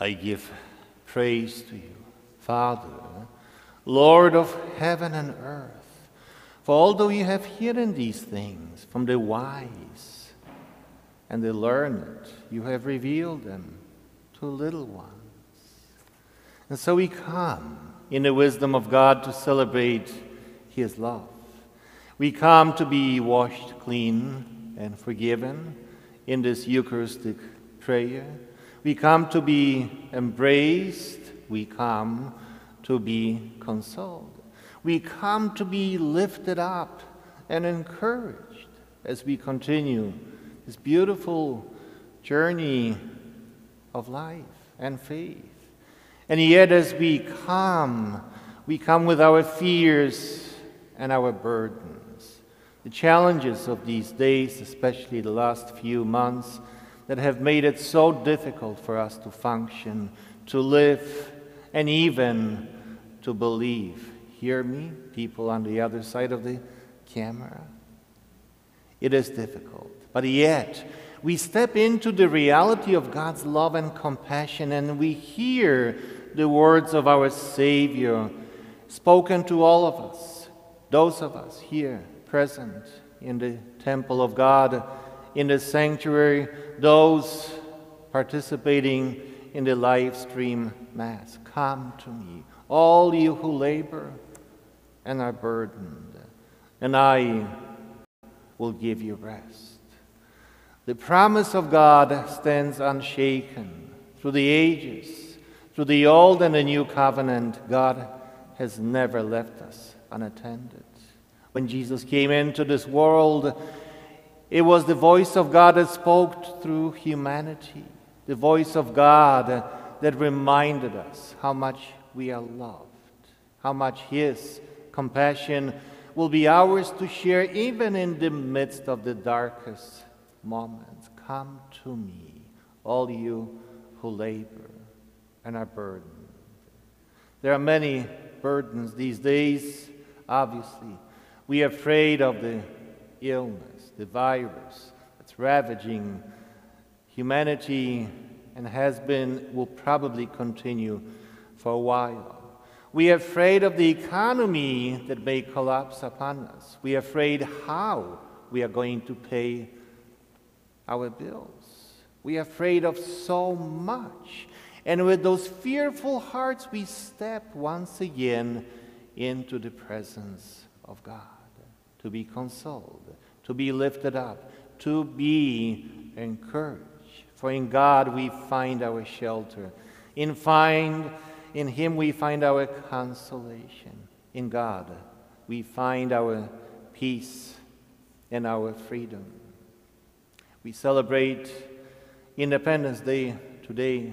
I give praise to you, Father, Lord of heaven and earth. For although you have hidden these things from the wise and the learned, you have revealed them to little ones. And so we come in the wisdom of God to celebrate His love. We come to be washed clean and forgiven in this Eucharistic prayer. We come to be embraced. We come to be consoled. We come to be lifted up and encouraged as we continue this beautiful journey of life and faith. And yet, as we come, we come with our fears and our burdens. The challenges of these days, especially the last few months, that have made it so difficult for us to function, to live, and even to believe. Hear me, people on the other side of the camera? It is difficult, but yet we step into the reality of God's love and compassion and we hear the words of our Savior spoken to all of us, those of us here present in the temple of God in the sanctuary, those participating in the live stream Mass. Come to me, all you who labor and are burdened, and I will give you rest. The promise of God stands unshaken through the ages, through the old and the new covenant. God has never left us unattended. When Jesus came into this world, it was the voice of God that spoke through humanity, the voice of God that reminded us how much we are loved, how much His compassion will be ours to share even in the midst of the darkest moments. Come to me, all you who labor and are burdened. There are many burdens these days, obviously. We are afraid of the illness the virus that's ravaging humanity and has been, will probably continue for a while. We are afraid of the economy that may collapse upon us. We are afraid how we are going to pay our bills. We are afraid of so much. And with those fearful hearts, we step once again into the presence of God to be consoled, to be lifted up, to be encouraged. For in God we find our shelter. In find in him we find our consolation. In God we find our peace and our freedom. We celebrate Independence Day today,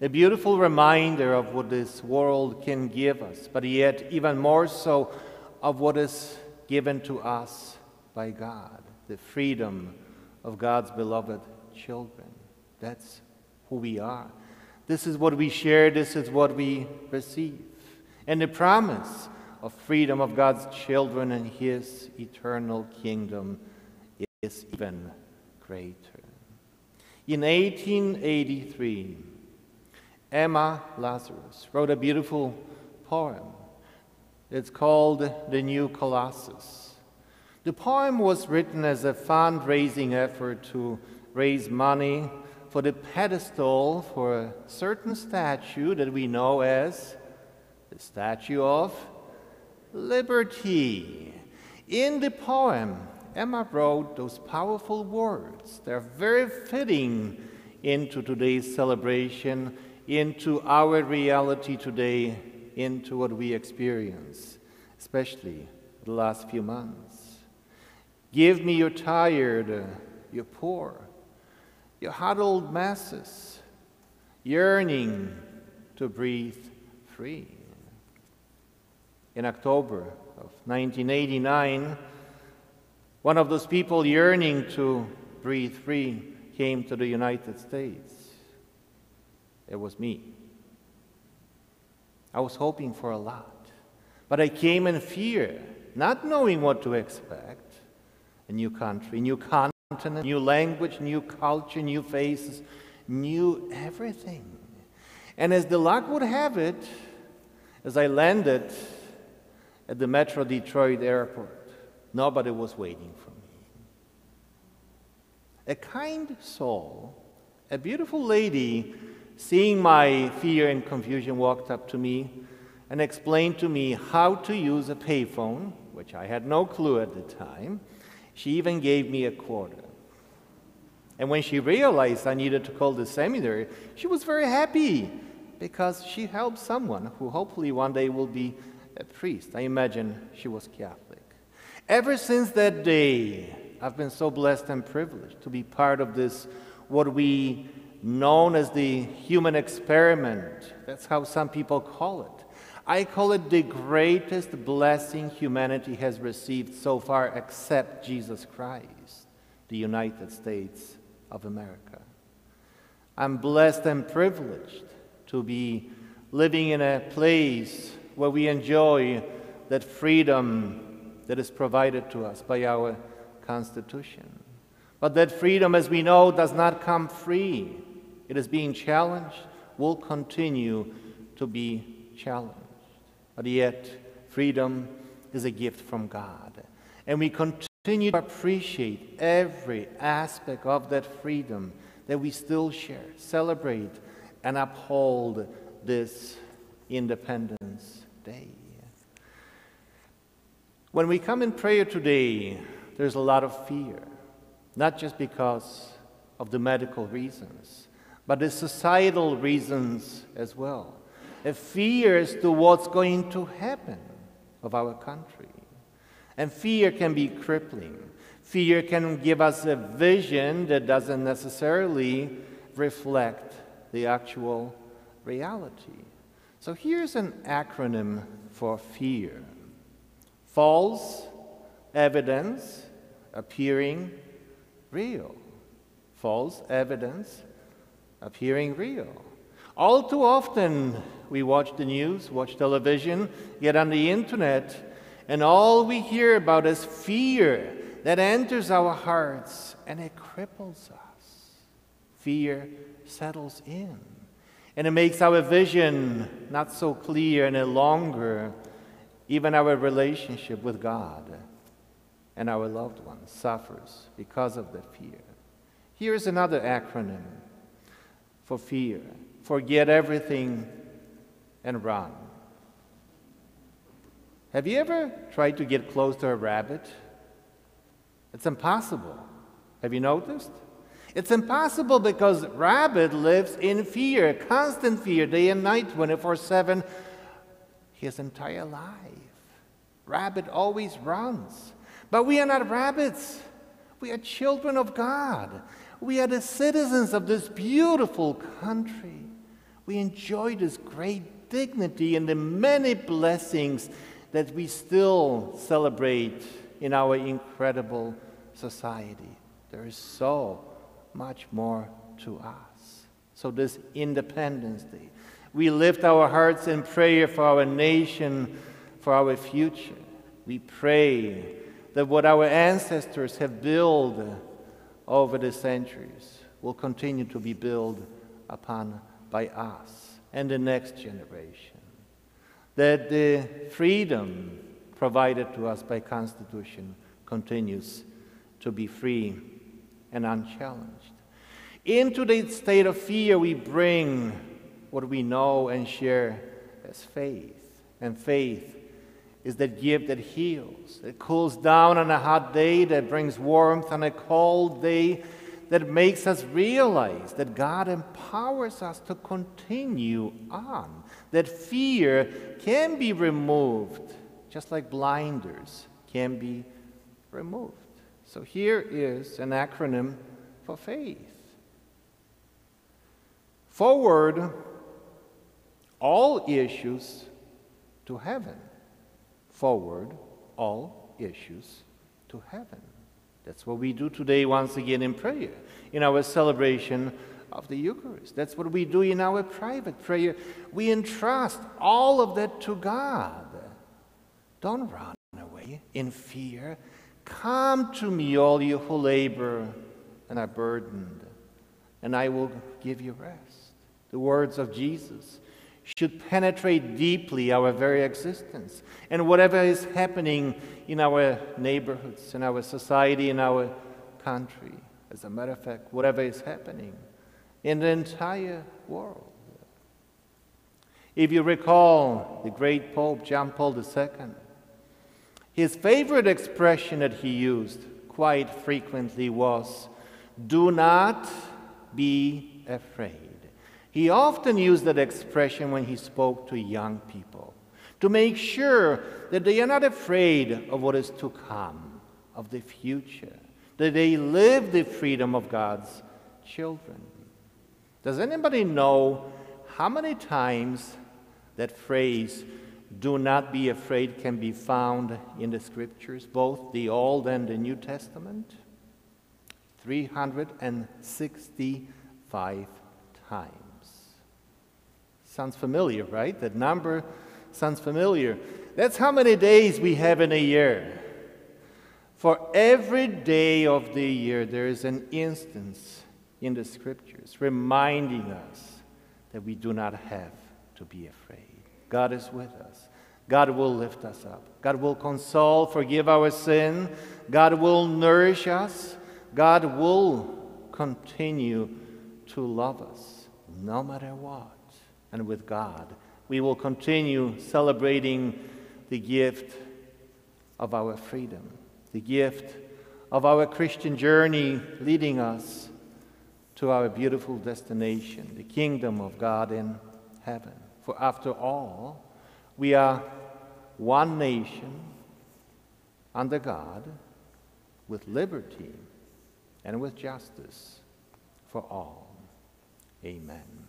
a beautiful reminder of what this world can give us, but yet even more so of what is given to us by God, the freedom of God's beloved children. That's who we are. This is what we share, this is what we receive. And the promise of freedom of God's children and His eternal kingdom is even greater. In 1883, Emma Lazarus wrote a beautiful poem. It's called The New Colossus. The poem was written as a fundraising effort to raise money for the pedestal for a certain statue that we know as the Statue of Liberty. In the poem, Emma wrote those powerful words. They're very fitting into today's celebration, into our reality today, into what we experience, especially the last few months. Give me your tired, uh, your poor, your huddled masses, yearning to breathe free. In October of 1989, one of those people yearning to breathe free came to the United States. It was me. I was hoping for a lot, but I came in fear, not knowing what to expect a new country, new continent, new language, new culture, new faces, new everything. And as the luck would have it, as I landed at the Metro Detroit airport, nobody was waiting for me. A kind soul, a beautiful lady, seeing my fear and confusion, walked up to me and explained to me how to use a payphone, which I had no clue at the time. She even gave me a quarter. And when she realized I needed to call the seminary, she was very happy because she helped someone who hopefully one day will be a priest. I imagine she was Catholic. Ever since that day, I've been so blessed and privileged to be part of this, what we known as the human experiment. That's how some people call it. I call it the greatest blessing humanity has received so far, except Jesus Christ, the United States of America. I'm blessed and privileged to be living in a place where we enjoy that freedom that is provided to us by our Constitution. But that freedom, as we know, does not come free. It is being challenged, will continue to be challenged. But yet, freedom is a gift from God. And we continue to appreciate every aspect of that freedom that we still share, celebrate, and uphold this Independence Day. When we come in prayer today, there's a lot of fear, not just because of the medical reasons, but the societal reasons as well a fear as to what's going to happen of our country. And fear can be crippling. Fear can give us a vision that doesn't necessarily reflect the actual reality. So here's an acronym for fear false evidence appearing real. False evidence appearing real. All too often, we watch the news, watch television, get on the internet, and all we hear about is fear that enters our hearts and it cripples us. Fear settles in. And it makes our vision not so clear any longer. Even our relationship with God and our loved ones suffers because of the fear. Here's another acronym for fear forget everything and run. Have you ever tried to get close to a rabbit? It's impossible. Have you noticed? It's impossible because rabbit lives in fear, constant fear, day and night, 24 7, his entire life. Rabbit always runs. But we are not rabbits. We are children of God. We are the citizens of this beautiful country. We enjoy this great dignity and the many blessings that we still celebrate in our incredible society. There is so much more to us. So, this Independence Day, we lift our hearts in prayer for our nation, for our future. We pray that what our ancestors have built over the centuries will continue to be built upon by us and the next generation. That the freedom provided to us by Constitution continues to be free and unchallenged. Into the state of fear, we bring what we know and share as faith. And faith is that gift that heals, that cools down on a hot day, that brings warmth on a cold day, that makes us realize that God empowers us to continue on, that fear can be removed, just like blinders can be removed. So here is an acronym for faith. Forward all issues to heaven. Forward all issues to heaven. That's what we do today once again in prayer, in our celebration of the Eucharist. That's what we do in our private prayer. We entrust all of that to God. Don't run away in fear. Come to me, all you who labor and are burdened, and I will give you rest. the words of Jesus, should penetrate deeply our very existence. And whatever is happening in our neighborhoods, in our society, in our country, as a matter of fact, whatever is happening in the entire world. If you recall the great Pope John Paul II, his favorite expression that he used quite frequently was, Do not be afraid. He often used that expression when he spoke to young people to make sure that they are not afraid of what is to come, of the future, that they live the freedom of God's children. Does anybody know how many times that phrase, do not be afraid, can be found in the scriptures, both the Old and the New Testament? 365 times. Sounds familiar, right? That number sounds familiar. That's how many days we have in a year. For every day of the year, there is an instance in the scriptures reminding us that we do not have to be afraid. God is with us. God will lift us up. God will console, forgive our sin. God will nourish us. God will continue to love us no matter what. And with God, we will continue celebrating the gift of our freedom, the gift of our Christian journey leading us to our beautiful destination, the kingdom of God in heaven. For after all, we are one nation under God with liberty and with justice for all. Amen.